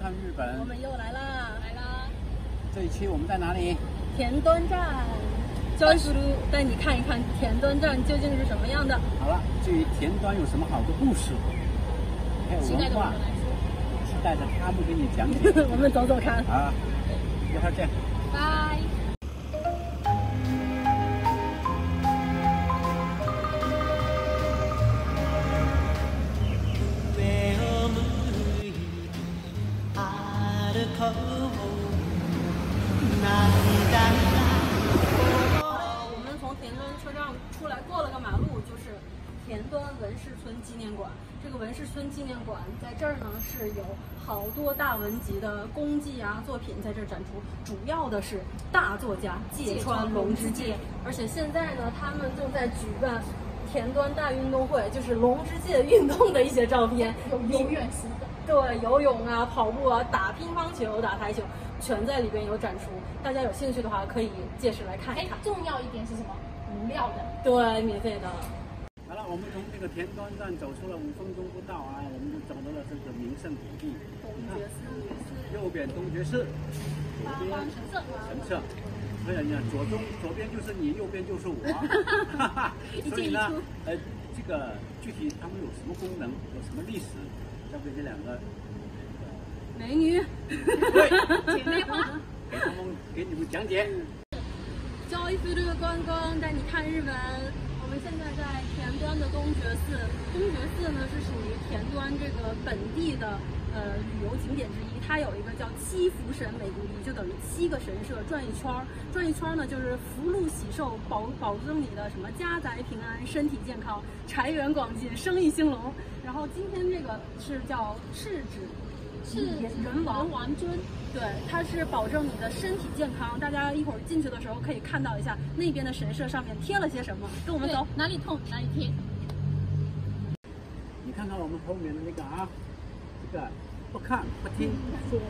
看日本。我们又来啦。来啦。这一期我们在哪里？田端站。教书带你看一看田端站究竟是什么样的。好了至于田端有什么好的故事还有文化的话带着他们给你讲解 我们走走看。啊一会儿见。拜。纪念馆，这个文士村纪念馆在这儿呢，是有好多大文集的功绩啊作品在这儿展出，主要的是大作家芥川龙之介，而且现在呢，他们正在举办田端大运动会，就是龙之介运动的一些照片，有永远型的，对，游泳啊、跑步啊、打乒乓球、打台球，全在里边有展出。大家有兴趣的话，可以届时来看一看。重要一点是什么？无料的，对，免费的。好了，我们从这个田端站走出了五分钟不到啊，我们就走到了这个名胜古迹。东觉寺，右边东觉寺，左边神社。神社，对呀，你看左中左边就是你，右边就是我。所以呢，呃，这个具体他们有什么功能，有什么历史，交给这两个美女，对，姐妹花，给他们给你们讲解。教一夫这个观光带你看日本。现在在田端的东觉寺，东觉寺呢是属于田端这个本地的呃旅游景点之一。它有一个叫七福神美独立，就等于七个神社转一圈儿，转一圈儿呢就是福禄喜寿，保保证你的什么家宅平安、身体健康、财源广进、生意兴隆。然后今天这个是叫赤指。是人王王尊，对，它是保证你的身体健康。大家一会儿进去的时候可以看到一下那边的神社上面贴了些什么，跟我们走，哪里痛哪里贴。你看看我们后面的那个啊，这个不看不听不说。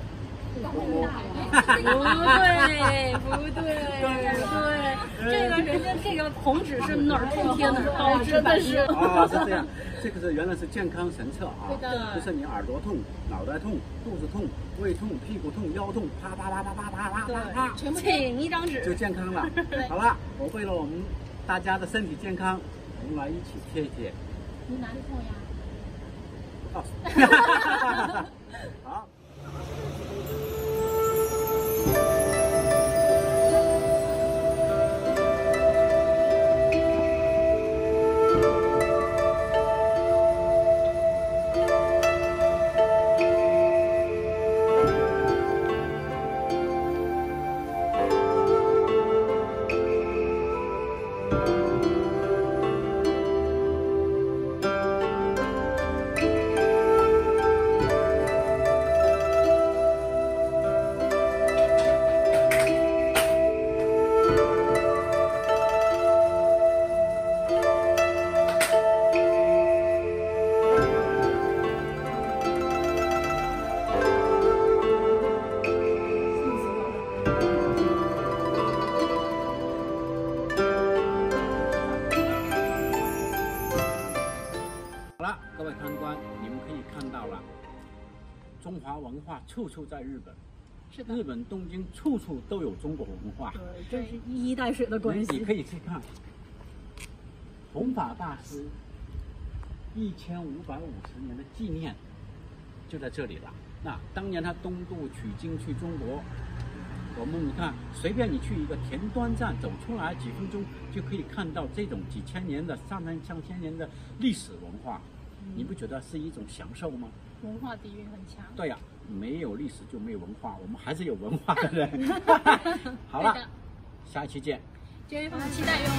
不对，不对，人家这个红纸是哪儿痛贴哪儿，包真的是。啊，是这样，这个是原来是健康神策啊，就是你耳朵痛、脑袋痛、肚子痛、胃痛、屁股痛、腰痛，啪啪啪啪啪啪啪啪啪，全部请一张纸就健康了。好了，我为了我们大家的身体健康，我们来一起贴一贴。你哪里痛呀？不好。中华文化处处在日本，是的。日本东京处处都有中国文化，对，这是一衣带水的关系。你可以去看，弘法大师一千五百五十年的纪念就在这里了。那当年他东渡取经去中国，我们你看，随便你去一个田端站，走出来几分钟就可以看到这种几千年的上千上千年的历史文化，你不觉得是一种享受吗？文化底蕴很强。对呀，没有历史就没有文化，我们还是有文化的人。好了，下一期见。节目期待哟。